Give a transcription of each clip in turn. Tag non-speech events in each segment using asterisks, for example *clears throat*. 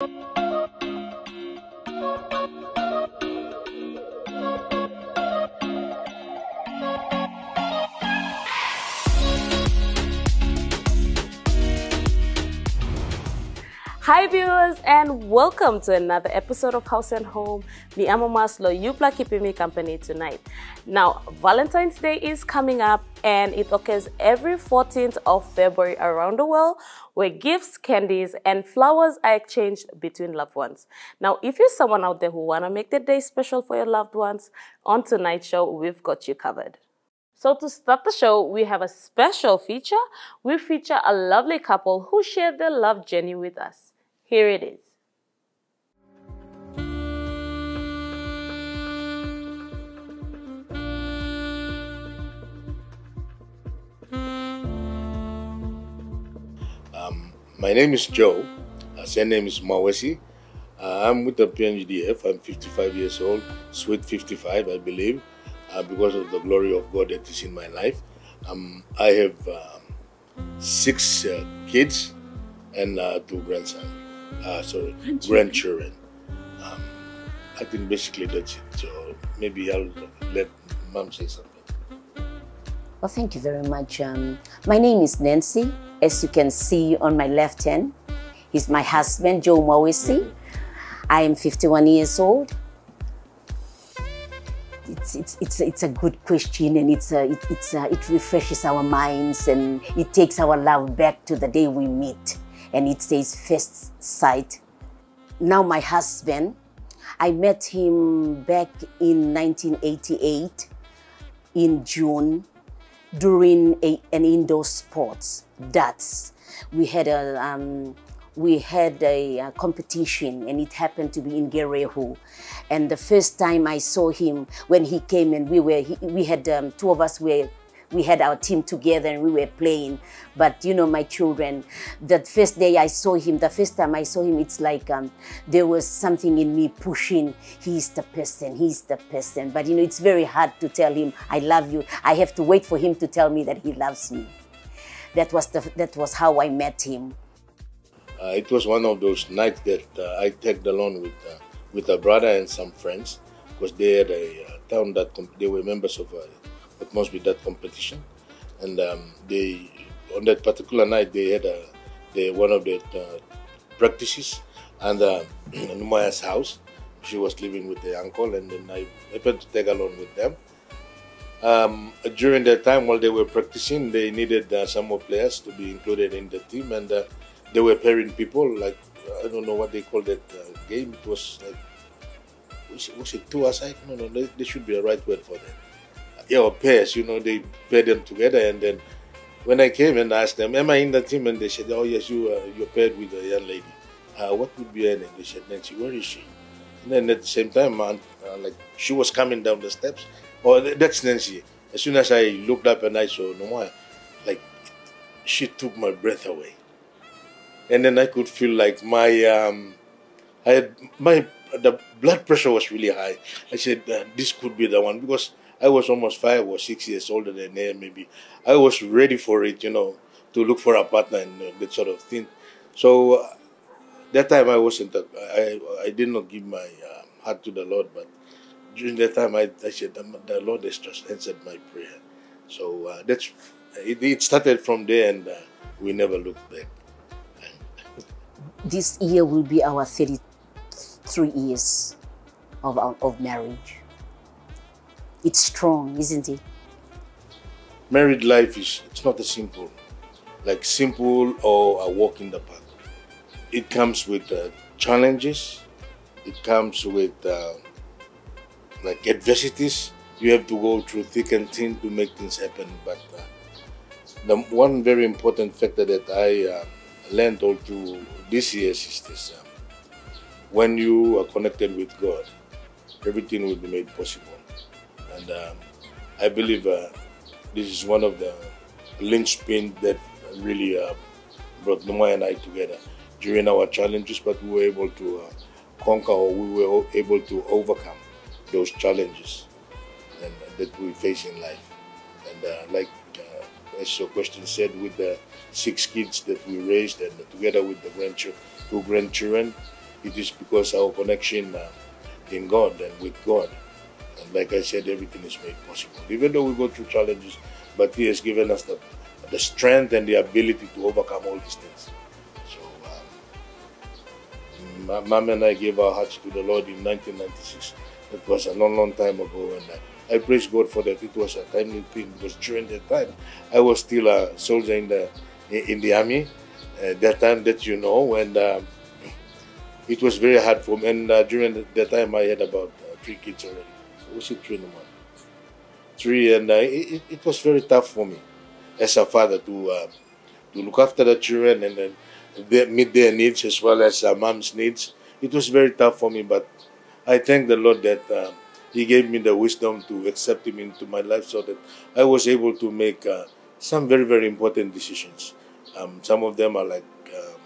Thank you. Hi viewers and welcome to another episode of Haus and Home. Me amo Maslo, Yupla keeping me company tonight. Now, Valentine's Day is coming up and it occurs every 14th of February around the world where gifts, candies, and flowers are exchanged between loved ones. Now, if you're someone out there who wanna make the day special for your loved ones, on tonight's show, we've got you covered. So to start the show, we have a special feature. We feature a lovely couple who share their love journey with us. Here it is. Um, my name is Joe. Uh, name is Mawesi. Uh, I'm with the PNGDF. I'm 55 years old, sweet 55, I believe, uh, because of the glory of God that is in my life. Um, I have um, six uh, kids and uh, two grandsons uh, sorry, grandchildren. Um, I think basically that's it. So maybe I'll let mom say something. Well, thank you very much. Um, my name is Nancy. As you can see on my left hand, he's my husband, Joe Mawesi. I am 51 years old. It's, it's, it's, it's a good question and it's a, it, it's a, it refreshes our minds and it takes our love back to the day we meet and it says first sight. Now my husband, I met him back in 1988 in June during a, an indoor sports, darts. We had a um, we had a, a, competition and it happened to be in Gerehu. And the first time I saw him when he came and we were, he, we had, um, two of us were we had our team together and we were playing. But you know, my children, the first day I saw him, the first time I saw him, it's like um, there was something in me pushing. He's the person, he's the person. But you know, it's very hard to tell him, I love you. I have to wait for him to tell me that he loves me. That was, the, that was how I met him. Uh, it was one of those nights that uh, I tagged along with, uh, with a brother and some friends because they had a uh, town that they were members of a it must be that competition. And um, they, on that particular night, they had a, they, one of the uh, practices and uh, *clears throat* Numaya's house. She was living with the uncle, and then I happened to tag along with them. Um, during that time, while they were practicing, they needed uh, some more players to be included in the team, and uh, they were pairing people. Like I don't know what they call that uh, game. It was like was it, was it two aside? No, no, there should be a right word for that your pairs, you know, they pair them together. And then when I came and asked them, Am I in the team? And they said, Oh, yes, you, uh, you're paired with a young lady. Uh, what would be her name? They said, Nancy, where is she? And then at the same time, uh, like she was coming down the steps. Oh, that's Nancy. As soon as I looked up and I saw Nomoya, like she took my breath away. And then I could feel like my, um, I had my the blood pressure was really high. I said uh, this could be the one because I was almost five or six years older than her, maybe. I was ready for it, you know, to look for a partner and uh, that sort of thing. So uh, that time I wasn't, uh, I, I did not give my uh, heart to the Lord, but during that time I, I said, the Lord has just answered my prayer. So uh, that's, it, it, started from there and uh, we never looked back. this year will be our 33 years of, of marriage it's strong, isn't it? Married life is it's not a simple, like simple or a walk in the park. It comes with uh, challenges. It comes with uh, like adversities. You have to go through thick and thin to make things happen. But uh, the one very important factor that I uh, learned all through this year is this: um, when you are connected with God, everything will be made possible. And um, I believe uh, this is one of the linchpin that really uh, brought Numoy and I together during our challenges, but we were able to uh, conquer or we were able to overcome those challenges and, that we face in life. And uh, like uh, as your question said, with the six kids that we raised and together with the two grandchildren, it is because our connection uh, in God and with God. And like I said, everything is made possible. Even though we go through challenges, but He has given us the, the strength and the ability to overcome all these things. So, um, Mom and I gave our hearts to the Lord in 1996. It was a long, long time ago, and I, I praise God for that. It was a timely thing because during that time, I was still a soldier in the in the army. Uh, that time that you know, and um, it was very hard for me. And uh, during that time, I had about uh, three kids already. Was it three in one? Three, and uh, it, it was very tough for me as a father to uh, to look after the children and then they meet their needs as well as uh, mom's needs. It was very tough for me, but I thank the Lord that uh, He gave me the wisdom to accept Him into my life so that I was able to make uh, some very, very important decisions. Um, some of them are like um,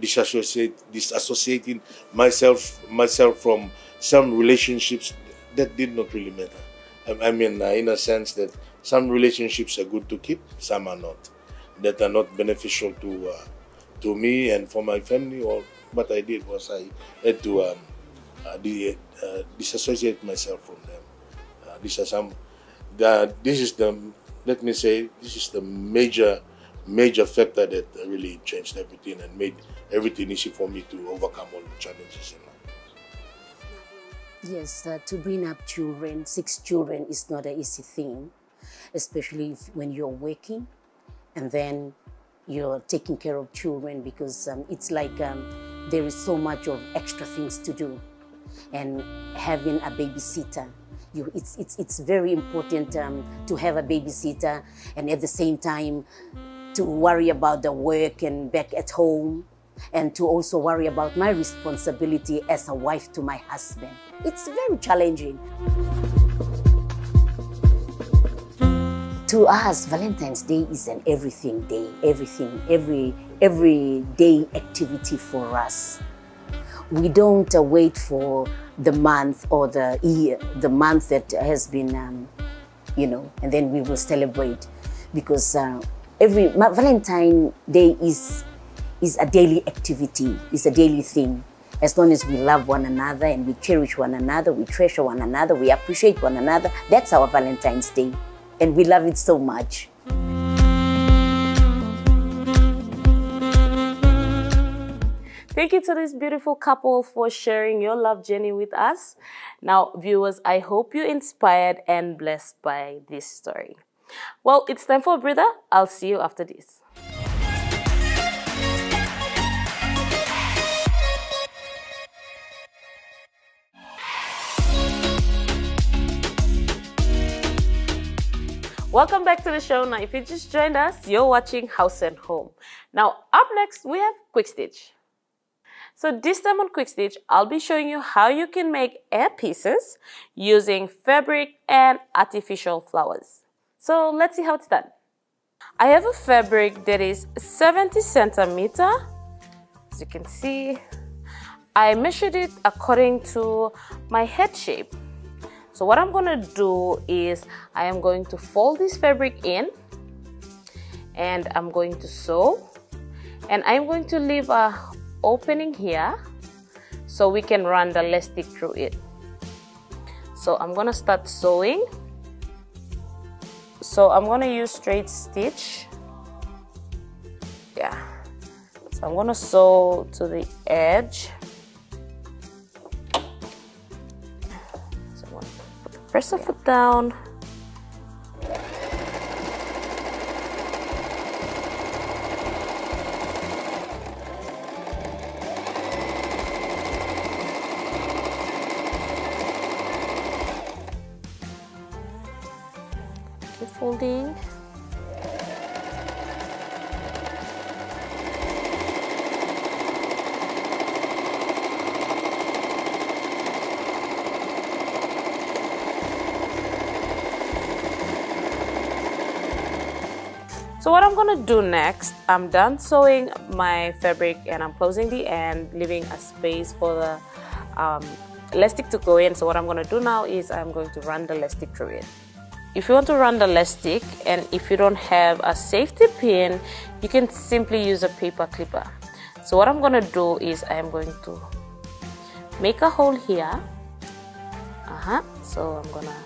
disassociate, disassociating myself myself from some relationships that did not really matter. I, mean, uh, in a sense that some relationships are good to keep, some are not, that are not beneficial to uh, to me and for my family. Or what I did was I had to um, uh, uh, disassociate myself from them. Uh, these are some. The, this is the let me say this is the major major factor that really changed everything and made everything easy for me to overcome all the challenges. Yes, uh, to bring up children, six children is not an easy thing, especially if, when you're working and then you're taking care of children because um, it's like um, there is so much of extra things to do. And having a babysitter, you, it's, it's, it's very important um, to have a babysitter and at the same time to worry about the work and back at home and to also worry about my responsibility as a wife to my husband. It's very challenging. To us, Valentine's Day is an everything day, everything, every every day activity for us. We don't uh, wait for the month or the year, the month that has been, um, you know, and then we will celebrate because uh, every Valentine Day is is a daily activity, is a daily thing. As long as we love one another and we cherish one another, we treasure one another, we appreciate one another, that's our Valentine's Day. And we love it so much. Thank you to this beautiful couple for sharing your love journey with us. Now, viewers, I hope you're inspired and blessed by this story. Well, it's time for a breather. I'll see you after this. Welcome back to the show. Now, if you just joined us, you're watching Haus and Home. Now, up next, we have Quick Stitch. So this time on Quick Stitch, I'll be showing you how you can make air pieces using fabric and artificial flowers. So let's see how it's done. I have a fabric that is 70 centimeter. As you can see, I measured it according to my head shape. So what I'm gonna do is I am going to fold this fabric in and I'm going to sew and I'm going to leave a opening here so we can run the elastic through it. So I'm gonna start sewing. So I'm gonna use straight stitch. Yeah. So I'm gonna sew to the edge. Press the foot down. Do next, I'm done sewing my fabric and I'm closing the end, leaving a space for the um, elastic to go in. So what I'm gonna do now is I'm going to run the elastic through it. If you want to run the elastic and if you don't have a safety pin, you can simply use a paper clipper. so what I'm gonna do is I am going to make a hole here uh-huh so I'm gonna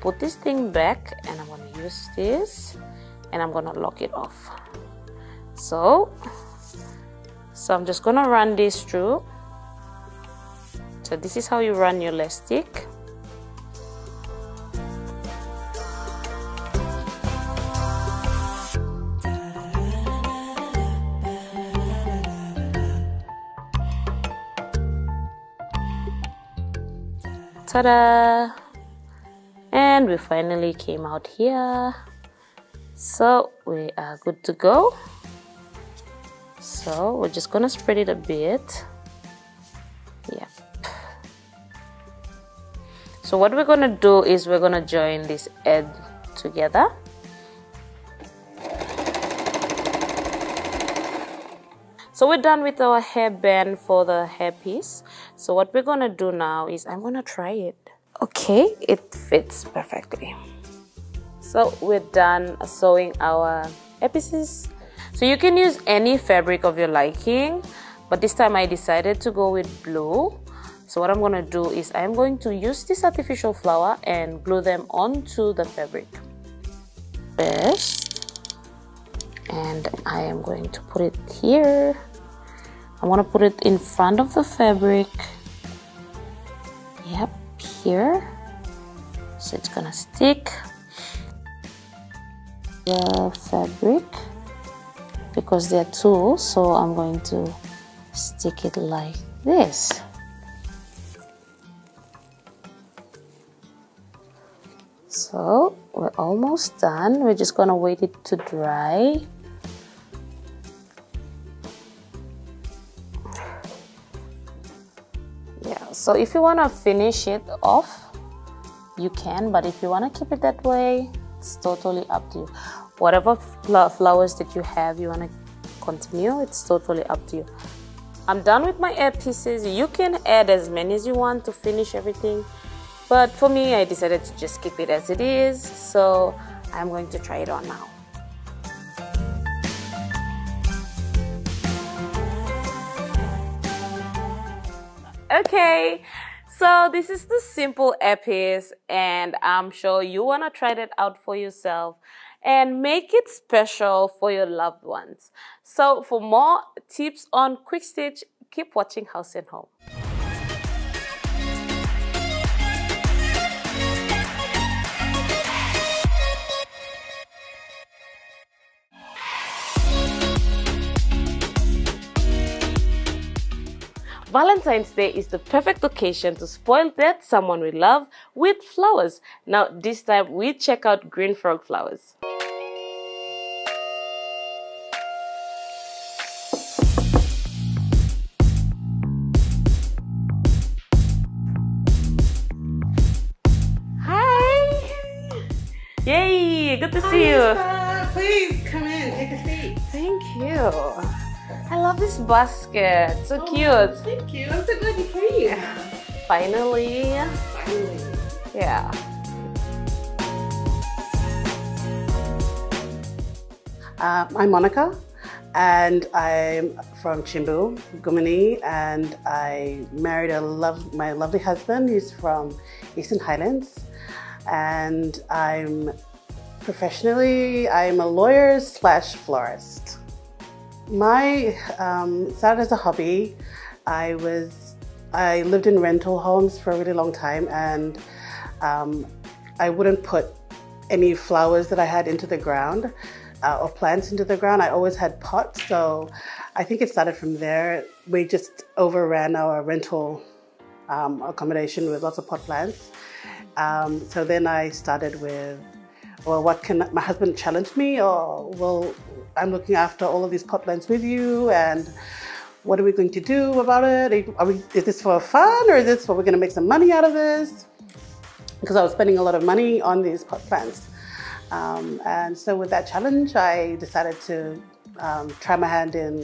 put this thing back and I'm gonna use this and I'm gonna lock it off. So so I'm just gonna run this through. So this is how you run your elastic ta-da! And we finally came out here so we are good to go so we're just gonna spread it a bit yep so what we're gonna do is we're gonna join this edge together So we're done with our hairband for the hairpiece. So what we're gonna do now is I'm gonna try it. Okay, it fits perfectly. So we're done sewing our hairpieces. So you can use any fabric of your liking, but this time I decided to go with blue. So what I'm gonna do is I'm going to use this artificial flower and glue them onto the fabric. First, and I am going to put it here I want to put it in front of the fabric yep here so it's gonna stick the fabric because they're two so I'm going to stick it like this. So we're almost done. We're just gonna wait it to dry. Yeah so if you want to finish it off you can but if you want to keep it that way it's totally up to you. Whatever flowers that you have you want to continue it's totally up to you. I'm done with my air pieces you can add as many as you want to finish everything but for me I decided to just keep it as it is so I'm going to try it on now. Okay, so this is the simple epice, and I'm sure you want to try that out for yourself and make it special for your loved ones. So for more tips on quick stitch, keep watching Haus and Home. Valentine's Day is the perfect occasion to spoil that someone we love with flowers. Now, this time we check out green frog flowers. Hi! Yay! Good to see you. Please come in, take a seat. Thank you. I love this basket. So oh, cute. Thank you. I'm so glad you came. *laughs* Finally. Finally. Yeah. Uh, I'm Monica and I'm from Chimbu, Gumani, and I married a love, my lovely husband who's from Eastern Highlands. And I'm professionally, I'm a lawyer slash florist. My um, started as a hobby. I was I lived in rental homes for a really long time, and um, I wouldn't put any flowers that I had into the ground uh, or plants into the ground. I always had pots, so I think it started from there. We just overran our rental um, accommodation with lots of pot plants. Um, so then I started with well, what can my husband challenged me? Or well, I'm looking after all of these pot plants with you, and what are we going to do about it? Are we, is this for fun, or is this for we're going to make some money out of this? Because I was spending a lot of money on these pot plants, um, and so with that challenge, I decided to um, try my hand in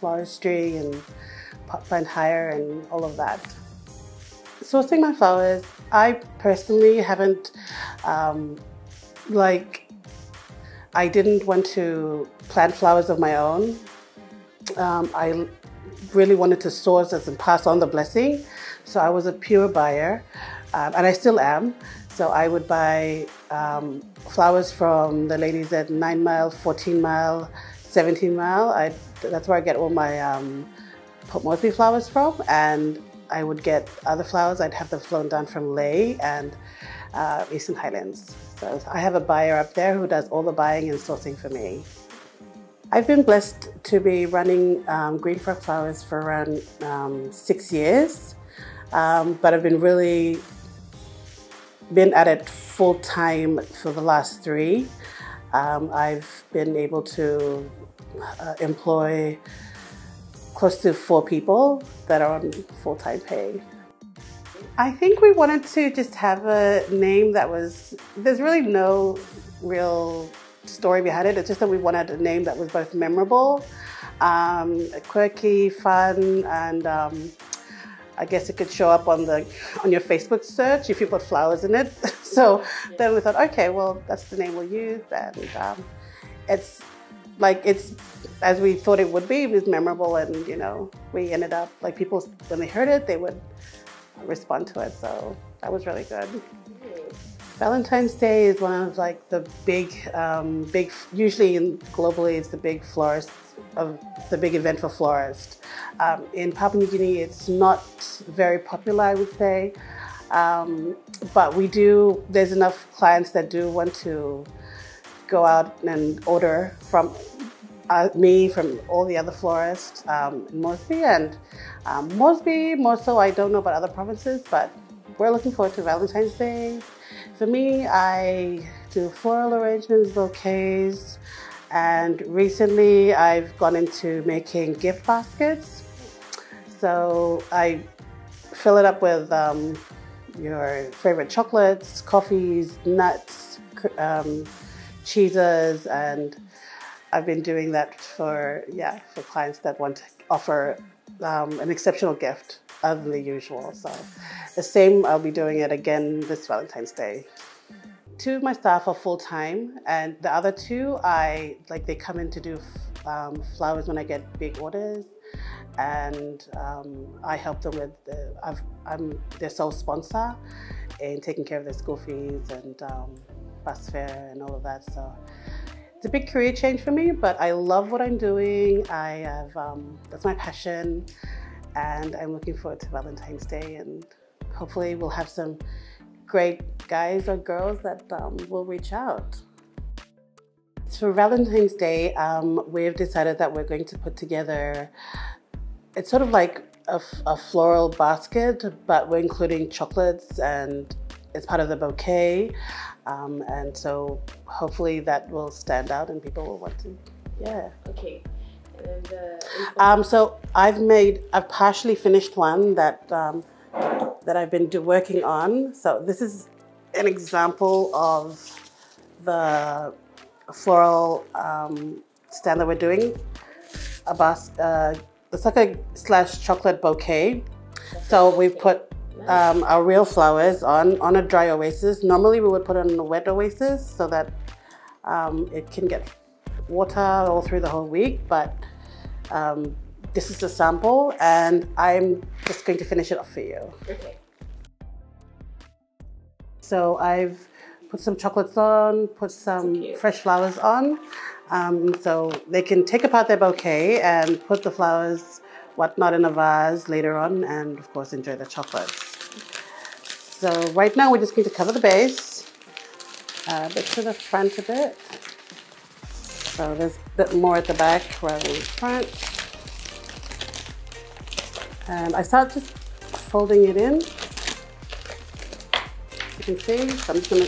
floristry and pot plant hire and all of that. Sourcing my flowers, I personally haven't um, like I didn't want to plant flowers of my own. Um, I really wanted to source and pass on the blessing. So I was a pure buyer, um, and I still am. So I would buy um, flowers from the ladies at 9 Mile, 14 Mile, 17 Mile. I, that's where I get all my um, Port flowers from. And I would get other flowers. I'd have them flown down from Lae and uh, Eastern Highlands. So I have a buyer up there who does all the buying and sourcing for me. I've been blessed to be running um, Green Frog Flowers for around um, six years, um, but I've been really been at it full time for the last three. Um, I've been able to uh, employ close to four people that are on full time pay. I think we wanted to just have a name that was, there's really no real story behind it. It's just that we wanted a name that was both memorable, um, quirky, fun, and um, I guess it could show up on the on your Facebook search if you put flowers in it. *laughs* so then we thought, okay, well that's the name we'll use, and um, it's like it's as we thought it would be. It was memorable, and you know we ended up like people when they heard it, they would respond to it. So that was really good. Valentine's Day is one of like the big, um, big. Usually, in, globally, it's the big florist of the big event for florists. Um, in Papua New Guinea, it's not very popular, I would say, um, but we do. There's enough clients that do want to go out and order from uh, me, from all the other florists um, in Moresby, and um, Moresby more so. I don't know about other provinces, but we're looking forward to Valentine's Day. For me, I do floral arrangements, bouquets, and recently I've gone into making gift baskets. So I fill it up with um, your favorite chocolates, coffees, nuts, um, cheeses, and I've been doing that for yeah for clients that want to offer um, an exceptional gift than the usual. So the same, I'll be doing it again this Valentine's Day. Two of my staff are full time, and the other two, I like they come in to do um, flowers when I get big orders, and um, I help them with. The, i am their sole sponsor in taking care of their school fees and um, bus fare and all of that. So it's a big career change for me, but I love what I'm doing. I have um, that's my passion and I'm looking forward to Valentine's Day and hopefully we'll have some great guys or girls that um, will reach out. For Valentine's Day, um, we've decided that we're going to put together, it's sort of like a, a floral basket, but we're including chocolates and it's part of the bouquet. Um, and so hopefully that will stand out and people will want to, yeah. Okay. And, uh, um, so I've made, I've partially finished one that um, that I've been do, working on. So this is an example of the floral um, stand that we're doing. A bas- uh, it's like a slash chocolate bouquet. So we've put um, our real flowers on on a dry oasis. Normally we would put it on a wet oasis so that um, it can get water all through the whole week, but um, this is the sample and I'm just going to finish it off for you. Okay. So I've put some chocolates on, put some fresh flowers on. Um, so they can take apart their bouquet and put the flowers, whatnot, in a vase later on and of course enjoy the chocolates. So right now we're just going to cover the base, uh, a bit to the front a bit. So there's a bit more at the back rather than the front. And I start just folding it in. You can see, so I'm just gonna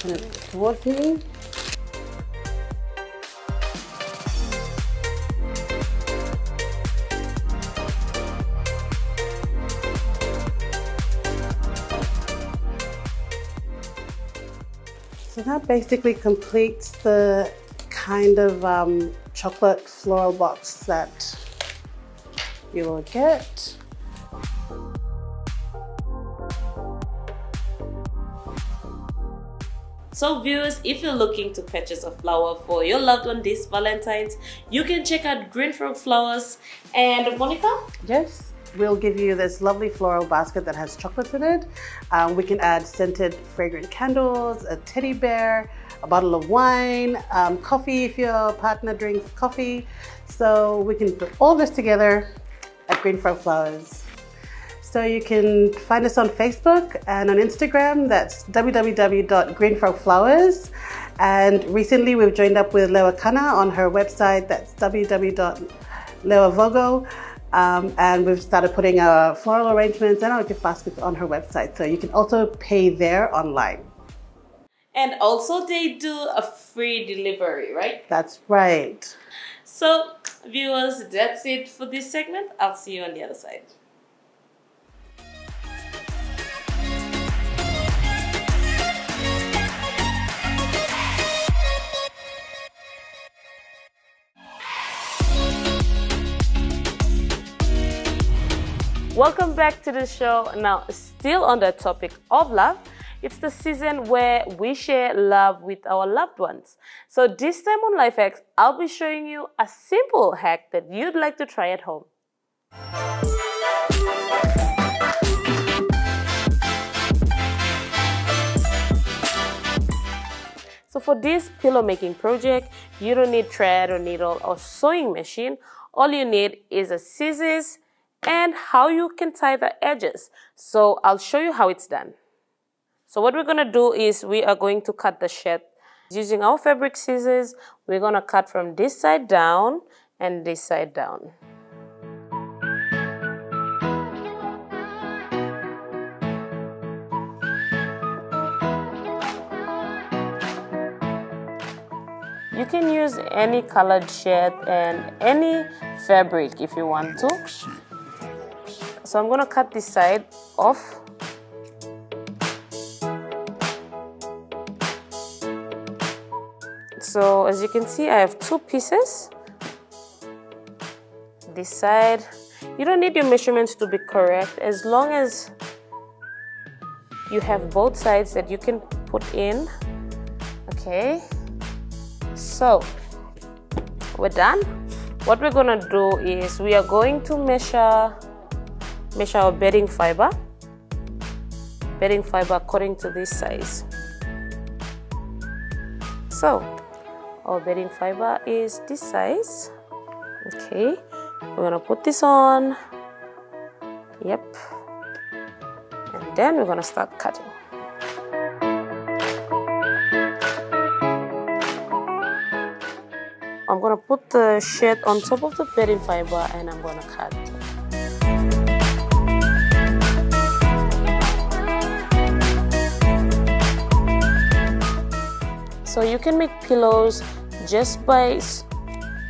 turn it towards me. So that basically completes the kind of um, chocolate floral box that you will get. So, viewers, if you're looking to purchase a flower for your loved one this Valentine's, you can check out Green Frog Flowers. And Monica? Yes, we'll give you this lovely floral basket that has chocolates in it. Um, we can add scented fragrant candles, a teddy bear, a bottle of wine, um, coffee if your partner drinks coffee. So we can put all this together at Green Frog Flowers. So you can find us on Facebook and on Instagram. That's www.greenfrogflowers. And recently we've joined up with Lewa Kana on her website. That's www.lewavogo. Um, and we've started putting our floral arrangements and our gift baskets on her website. So you can also pay there online. And also they do a free delivery, right? That's right. So viewers, that's it for this segment. I'll see you on the other side. Welcome back to the show. Now, still on the topic of love, it's the season where we share love with our loved ones. So, this time on Life Hacks, I'll be showing you a simple hack that you'd like to try at home. So for this pillow making project, you don't need thread or needle or sewing machine. All you need is a scissors, and how you can tie the edges. So I'll show you how it's done. So what we're going to do is we are going to cut the shirt using our fabric scissors. We're going to cut from this side down and this side down. You can use any colored shirt and any fabric if you want to. So I'm gonna cut this side off. So as you can see, I have two pieces. This side, you don't need your measurements to be correct as long as you have both sides that you can put in. Okay, so we're done. What we're gonna do is we are going to measure measure our bedding fiber bedding fiber according to this size so our bedding fiber is this size. Okay we're gonna put this on. Yep. And then we're gonna start cutting. I'm gonna put the sheet on top of the bedding fiber and I'm gonna cut. So you can make pillows just by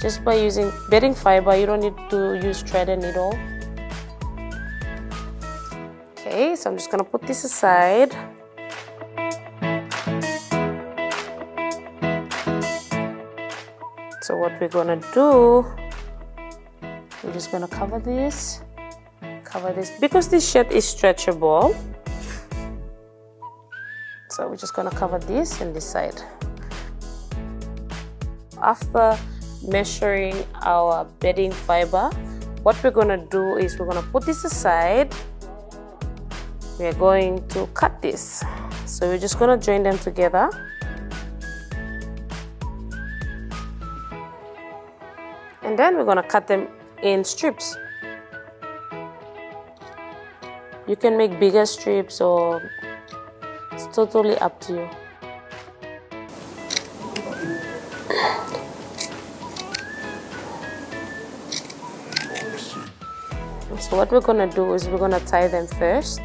just by using bedding fiber. You don't need to use thread and needle. Okay, so I'm just gonna put this aside. So what we're gonna do, we're just gonna cover this, cover this because this shirt is stretchable. So we're just gonna cover this and this side after measuring our bedding fiber, what we're going to do is we're going to put this aside. We're going to cut this. So we're just going to join them together. And then we're going to cut them in strips. You can make bigger strips or it's totally up to you. So what we're gonna do is we're gonna tie them first.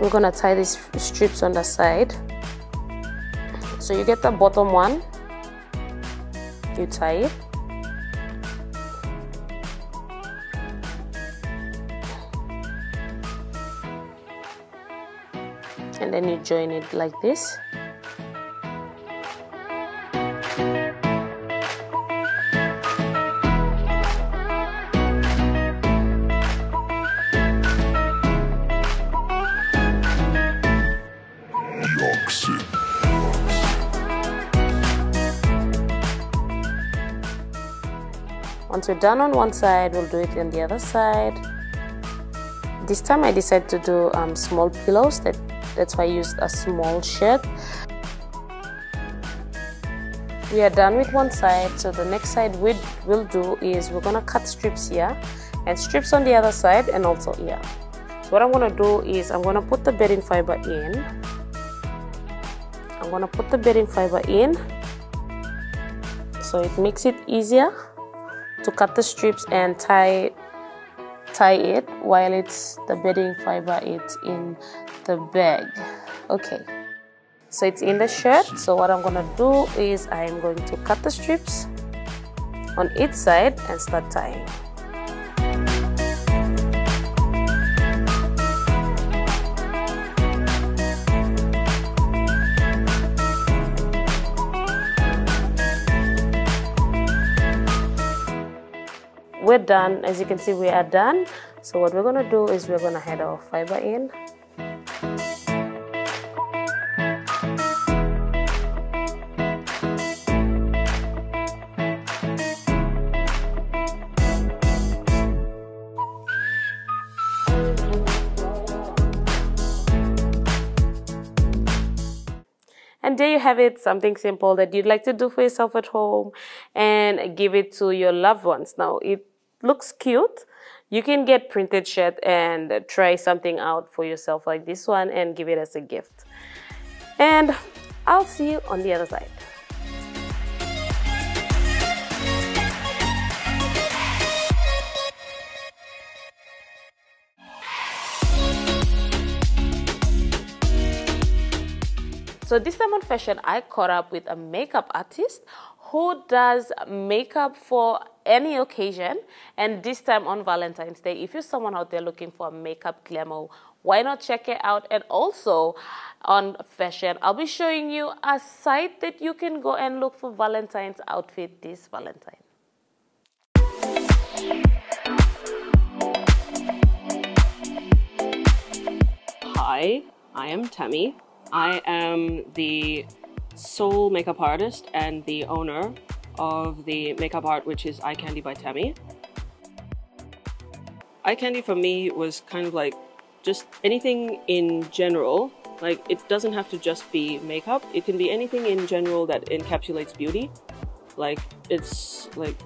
We're gonna tie these strips on the side. So you get the bottom one, you tie it. And then you join it like this. Once we're done on one side, we'll do it on the other side. This time I decided to do um, small pillows, that, that's why I used a small shirt. We are done with one side, so the next side we will do is we're gonna cut strips here and strips on the other side and also here. So what I'm gonna do is I'm gonna put the bedding fiber in. I'm gonna put the bedding fiber in so it makes it easier to cut the strips and tie tie it while it's the bedding fiber it's in the bag. Okay. So it's in the shirt. So what i'm gonna do is i'm going to cut the strips on each side and start tying we're done. As you can see we are done. So what we're to do is we're to head our fiber in. And there you have it, something simple that you'd like to do for yourself at home and give it to your loved ones. Now, it looks cute. You can get printed shirt and try something out for yourself like this one and give it as a gift. And I'll see you on the other side. So this time on fashion, I caught up with a makeup artist who does makeup for any occasion. And this time on Valentine's Day, if you're someone out there looking for a makeup glamour, why not check it out? And also on fashion, I'll be showing you a site that you can go and look for Valentine's outfit this Valentine. Hi, I am Tammy. I am the sole makeup artist and the owner of the makeup art, which is Eye Candy by Tammy. Eye Candy for me was kind of like just anything in general. Like, it doesn't have to just be makeup, it can be anything in general that encapsulates beauty. Like, it's like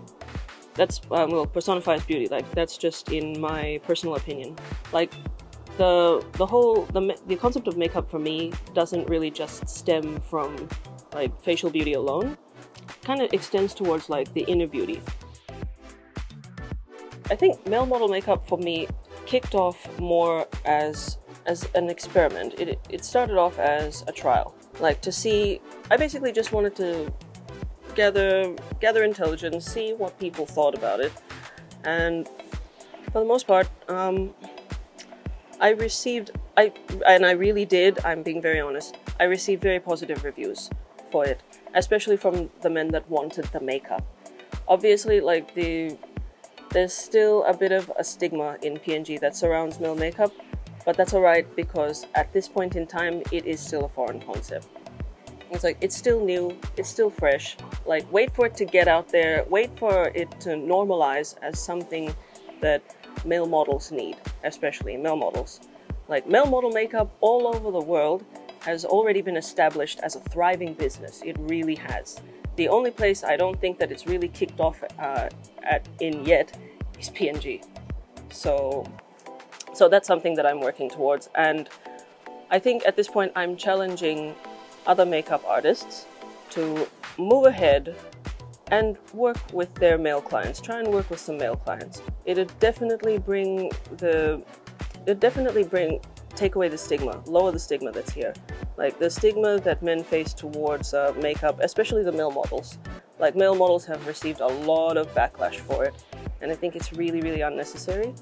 that's um, well personifies beauty like that's just in my personal opinion like the the whole the, the concept of makeup for me doesn't really just stem from like facial beauty alone. Kind of extends towards like the inner beauty. I think male model makeup for me kicked off more as as an experiment. It, it started off as a trial. Like to see i basically just wanted to gather gather intelligence see what people thought about it. And for the most part um, I received, I and I really did. I'm being very honest. I received very positive reviews for it, especially from the men that wanted the makeup. Obviously, like the there's still a bit of a stigma in PNG that surrounds male makeup, but that's alright because at this point in time, it is still a foreign concept. It's like it's still new, it's still fresh. Like wait for it to get out there, wait for it to normalize as something that male models need, especially male models. Like male model makeup all over the world has already been established as a thriving business. It really has. The only place I don't think that it's really kicked off uh, at in yet is PNG. So, so that's something that I'm working towards, and I think at this point I'm challenging other makeup artists to move ahead and work with their male clients. Try and work with some male clients. It'd definitely bring the, it definitely bring, take away the stigma, lower the stigma that's here. Like the stigma that men face towards uh, makeup, especially the male models. Like male models have received a lot of backlash for it, and I think it's really, really unnecessary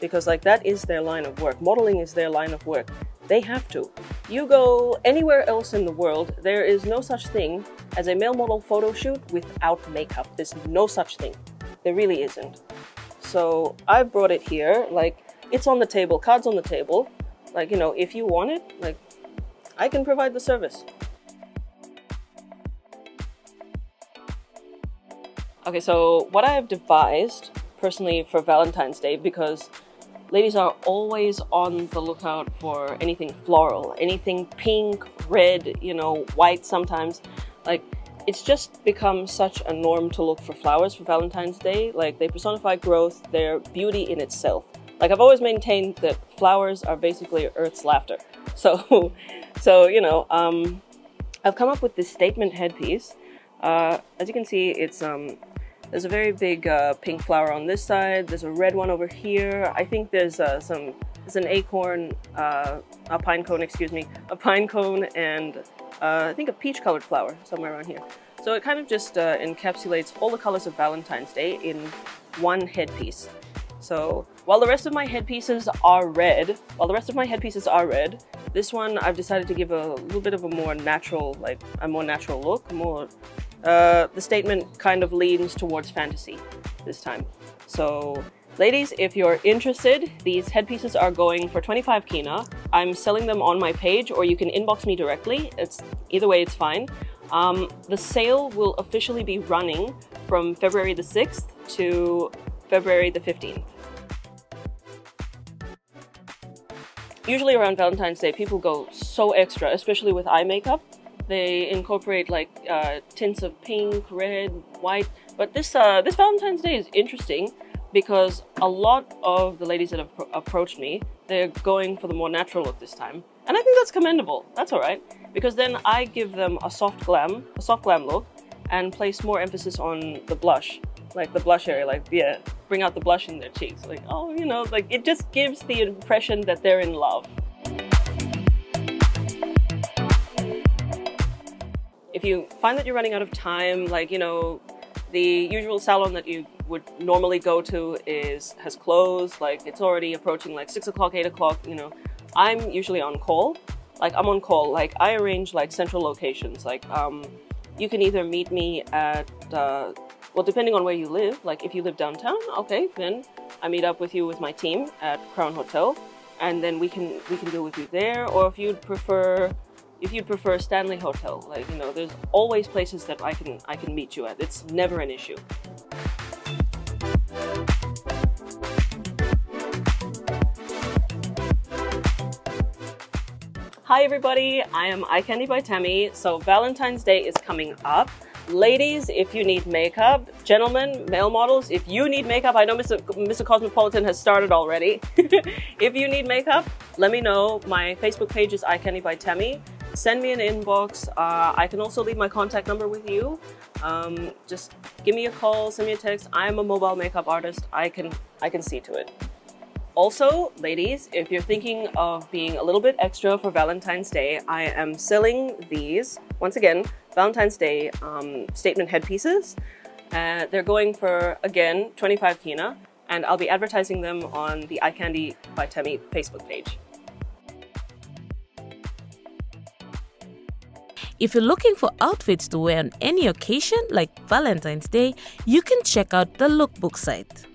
because like that is their line of work. Modeling is their line of work. They have to. You go anywhere else in the world, there is no such thing as a male model photo shoot without makeup. There's no such thing. There really isn't. So I brought it here. Like, it's on the table, cards on the table. Like, you know, if you want it, like, I can provide the service. Okay, so what I have devised personally for Valentine's Day because ladies are always on the lookout for anything floral, anything pink, red, you know, white sometimes. Like, it's just become such a norm to look for flowers for Valentine's Day. Like, they personify growth, they're beauty in itself. Like, I've always maintained that flowers are basically Earth's laughter. *laughs* So, so you know, um, I've come up with this statement headpiece. Uh, as you can see, it's um, there's a very big uh, pink flower on this side. There's a red one over here. I think there's uh, some, there's an acorn, uh, a pine cone, excuse me, a pine cone and uh, I think a peach colored flower somewhere around here. So it kind of just uh, encapsulates all the colors of Valentine's Day in one headpiece. So while the rest of my headpieces are red, while the rest of my headpieces are red, this one I've decided to give a little bit of a more natural, like a more natural look, more uh, the statement kind of leans towards fantasy this time. So, ladies, if you're interested, these headpieces are going for 25 kina. I'm selling them on my page, or you can inbox me directly. It's either way, it's fine. Um, the sale will officially be running from February the 6th to February the 15th. Usually around Valentine's Day, people go so extra, especially with eye makeup. They incorporate like uh, tints of pink, red, white. But this uh, this Valentine's Day is interesting because a lot of the ladies that have approached me, they're going for the more natural look this time. And I think that's commendable. That's all right. Because then I give them a soft glam, a soft glam look, and place more emphasis on the blush. Like the blush area, like, yeah, bring out the blush in their cheeks. Like, oh, you know, like it just gives the impression that they're in love. If you find that you're running out of time, like, you know, the usual salon that you would normally go to is has closed, like it's already approaching like six o'clock, eight o'clock, you know, I'm usually on call. Like I'm on call, like I arrange like central locations. Like um, you can either meet me at, uh, well, depending on where you live, like if you live downtown, okay, then I meet up with you with my team at Crown Hotel and then we can, we can deal with you there. Or if you'd prefer if you prefer Stanley Hotel, like you know, there's always places that I can I can meet you at. It's never an issue. Hi everybody, I am Eye Candy by Tammy. So Valentine's Day is coming up. Ladies, if you need makeup, gentlemen, male models, if you need makeup, I know Mr. Mr. Cosmopolitan has started already. *laughs* if you need makeup, let me know. My Facebook page is Eye Candy by Tammy send me an inbox. Uh, I can also leave my contact number with you. Um, just give me a call, send me a text. I'm a mobile makeup artist. I can I can see to it. Also, ladies, if you're thinking of being a little bit extra for Valentine's Day, I am selling these once again Valentine's Day um, statement headpieces. Uh, they're going for again 25 kina, and I'll be advertising them on the Eye Candy by Tammy Facebook page. If you're looking for outfits to wear on any occasion like Valentine's Day, you can check out the Lookbook site.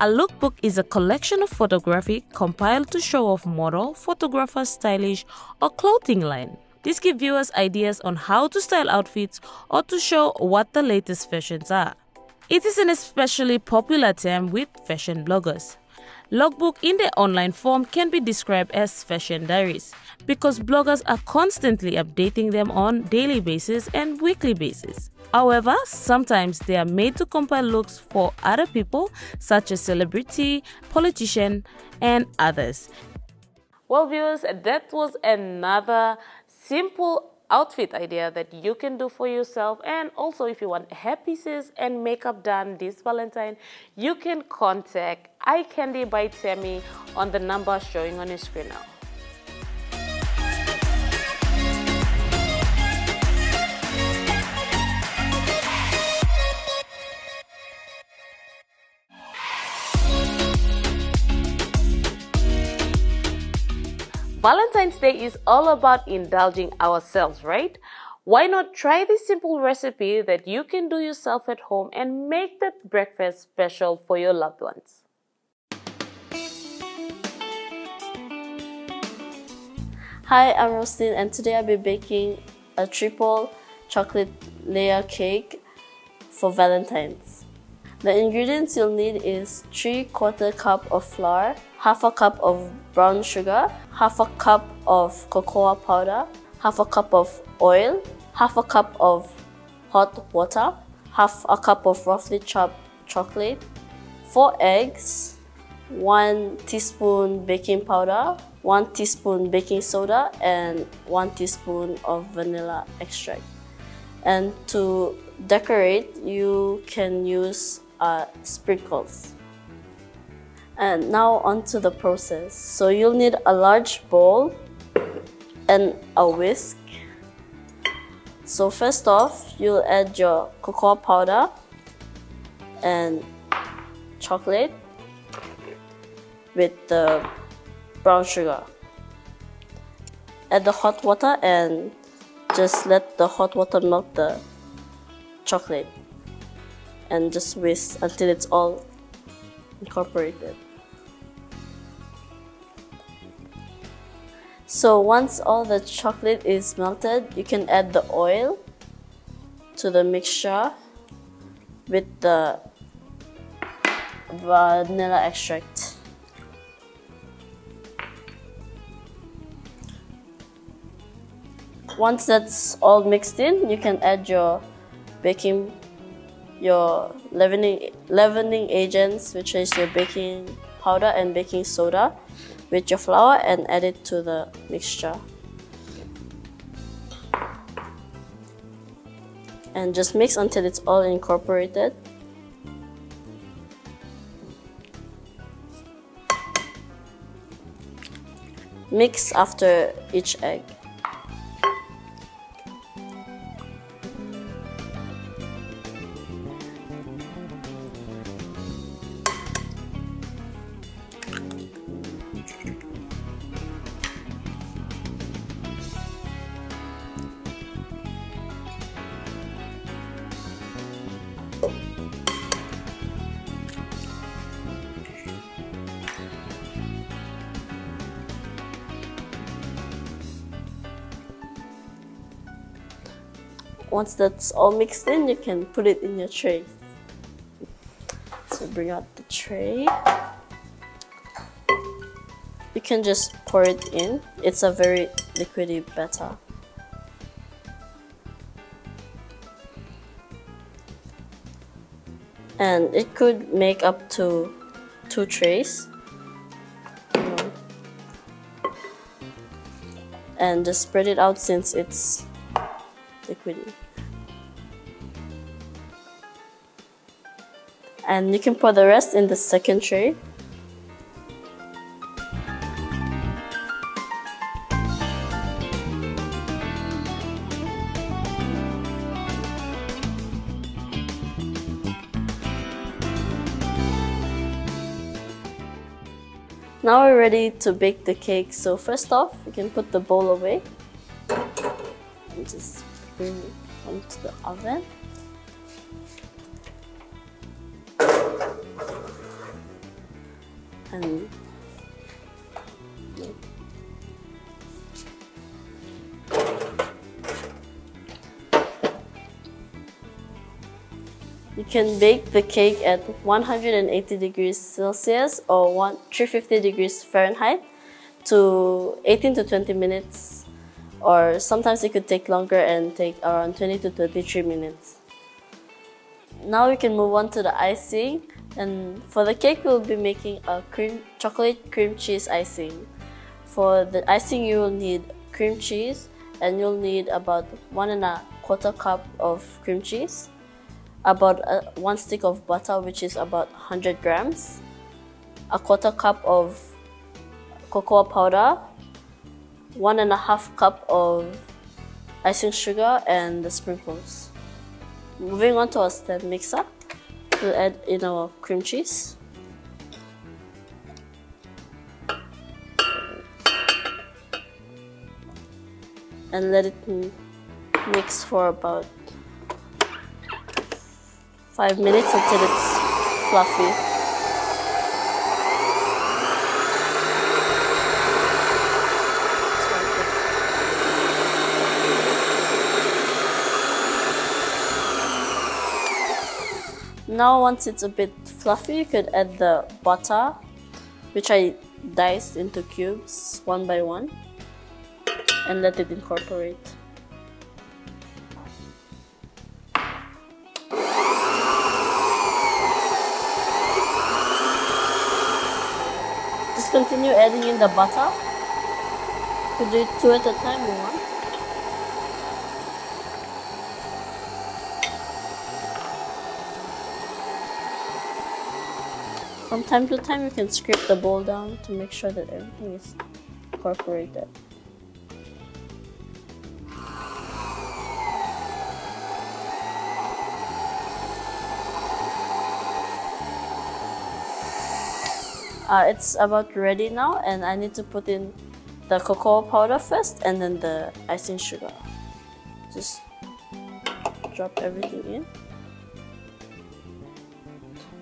A lookbook is a collection of photography compiled to show off model, photographer, stylish, or clothing line. This gives viewers ideas on how to style outfits or to show what the latest fashions are. It is an especially popular term with fashion bloggers. Lookbook in their online form can be described as fashion diaries because bloggers are constantly updating them on daily basis and weekly basis. However, sometimes they are made to compile looks for other people such as celebrity, politician, and others. Well, viewers, that was another simple outfit idea that you can do for yourself. And also if you want hair pieces and makeup done this valentine you can contact eye candy by tammy on the number showing on your screen now Valentine's Day is all about indulging ourselves, right? Why not try this simple recipe that you can do yourself at home and make that breakfast special for your loved ones? Hi, I'm Roslyn and today I'll be baking a triple chocolate layer cake for Valentine's. The ingredients you'll need is 3 quarter cup of flour, half a cup of brown sugar, half a cup of cocoa powder, half a cup of oil, half a cup of hot water, half a cup of roughly chopped chocolate, 4 eggs, 1 teaspoon baking powder, 1 teaspoon baking soda, and 1 teaspoon of vanilla extract. And to decorate, you can use uh, sprinkles. And now onto the process. So you'll need a large bowl and a whisk. So first off, you'll add your cocoa powder and chocolate with the brown sugar. Add the hot water and just let the hot water melt the chocolate and just whisk until it's all incorporated. So once all the chocolate is melted, you can add the oil to the mixture with the vanilla extract. Once that's all mixed in, you can add your baking your leavening, leavening agents, which is your baking powder and baking soda, with your flour and add it to the mixture. And just mix until it's all incorporated. Mix after each egg. Once that's all mixed in, you can put it in your tray. So bring out the tray. You can just pour it in. It's a very liquidy batter. And it could make up to two trays. And just spread it out since it's liquidy. And you can pour the rest in the second tray. Now we're ready to bake the cake. So first off, you can put the bowl away and just bring it onto the oven. You can bake the cake at 180 degrees Celsius or 350 degrees Fahrenheit to 18 to 20 minutes or sometimes it could take longer and take around 20 to 23 minutes. Now we can move on to the icing and for the cake we'll be making a cream chocolate cream cheese icing. For the icing you will need cream cheese and you'll need about one and a quarter cup of cream cheese, about a, one stick of butter which is about 100 grams, a quarter cup of cocoa powder, one and a half cup of icing sugar and the sprinkles. Moving on to our stand mixer, we'll add in our cream cheese. And let it mix for about five minutes until it's fluffy. Now once it's a bit fluffy, you could add the butter, which I diced into cubes one by one and let it incorporate. Just continue adding in the butter. You do it two at a time or one. From time to time, you can scrape the bowl down to make sure that everything is incorporated. Uh, it's about ready now and I need to put in the cocoa powder first and then the icing sugar. Just drop everything in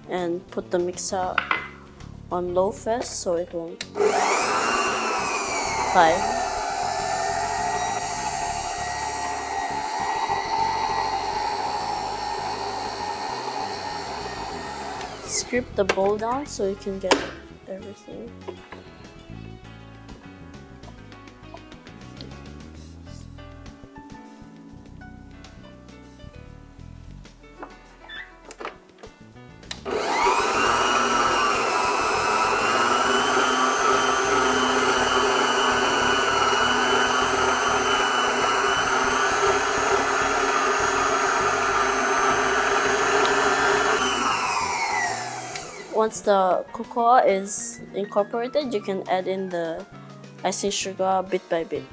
and put the mixer on low first so it won't fly. Strip the bowl down so you can get everything. Once the cocoa is incorporated, you can add in the icing sugar bit by bit.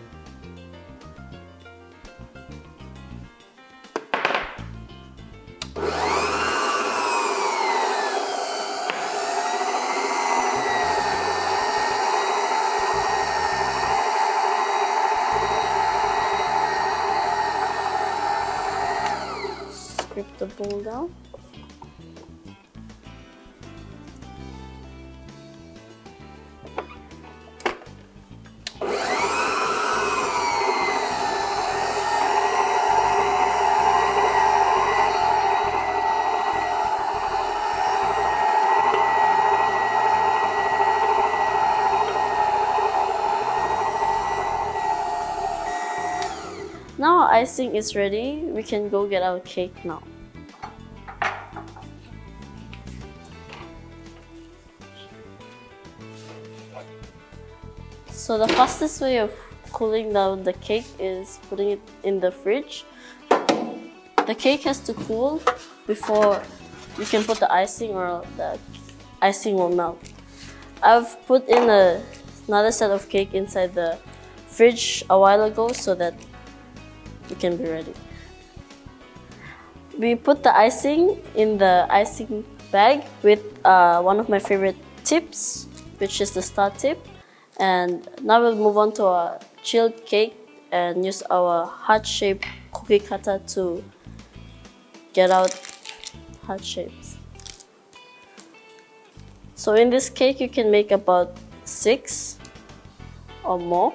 Icing is ready, we can go get our cake now. So the fastest way of cooling down the cake is putting it in the fridge. The cake has to cool before you can put the icing or the icing will melt. I've put in a, another set of cake inside the fridge a while ago so that it can be ready. We put the icing in the icing bag with uh, one of my favorite tips, which is the star tip. And now we'll move on to our chilled cake and use our heart-shaped cookie cutter to get out heart shapes. So in this cake, you can make about six or more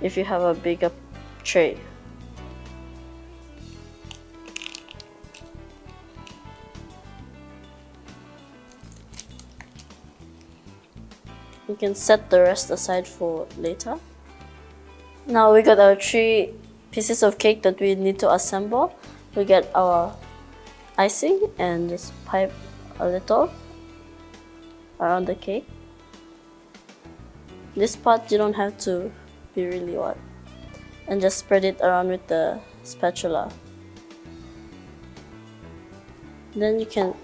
if you have a bigger tray. You can set the rest aside for later. Now we got our three pieces of cake that we need to assemble. We get our icing and just pipe a little around the cake. This part you don't have to be really wet and just spread it around with the spatula. Then you can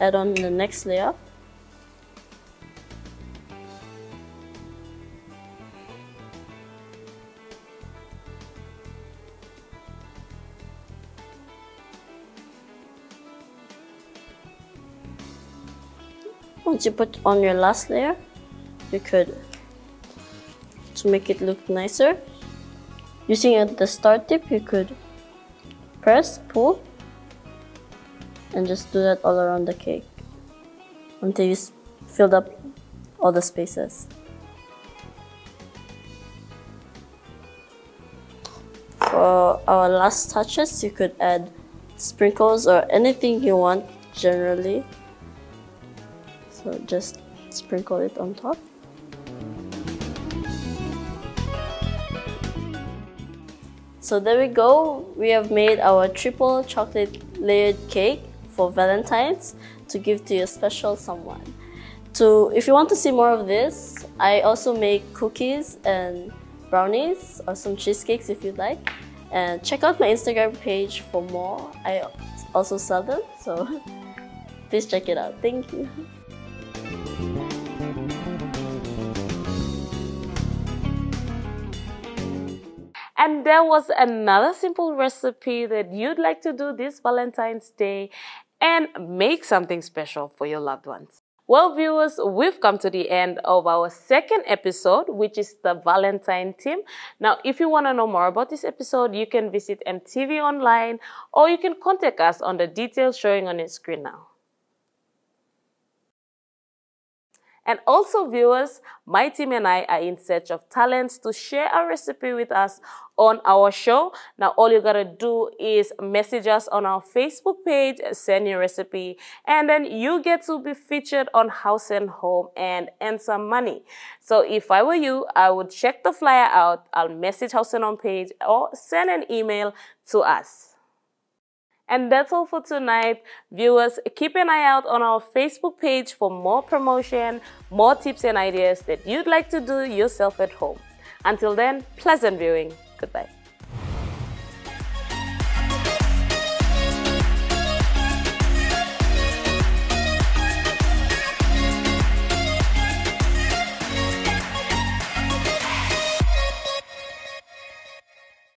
add on the next layer. Once you put on your last layer, you could, to make it look nicer, using the star tip, you could press, pull, and just do that all around the cake until you filled up all the spaces. For our last touches, you could add sprinkles or anything you want generally. So just sprinkle it on top. So there we go. We have made our triple chocolate layered cake for Valentine's to give to your special someone. To if you want to see more of this, I also make cookies and brownies or some cheesecakes if you'd like. And check out my Instagram page for more. I also sell them, so *laughs* please check it out. Thank you. And there was another simple recipe that you'd like to do this Valentine's Day and make something special for your loved ones. Well, viewers, we've come to the end of our second episode, which is the Valentine theme. Now, if you want to know more about this episode, you can visit EMTV online or you can contact us on the details showing on your screen now. And also viewers, my team and I are in search of talents to share a recipe with us on our show. Now all you gotta do is message us on our Facebook page, send your recipe, and then you get to be featured on Haus and Home and earn some money. So if I were you, I would check the flyer out, I'll message Haus and Home page or send an email to us. And that's all for tonight. Viewers, keep an eye out on our Facebook page for more promotion, more tips and ideas that you'd like to do yourself at home. Until then, pleasant viewing. Goodbye.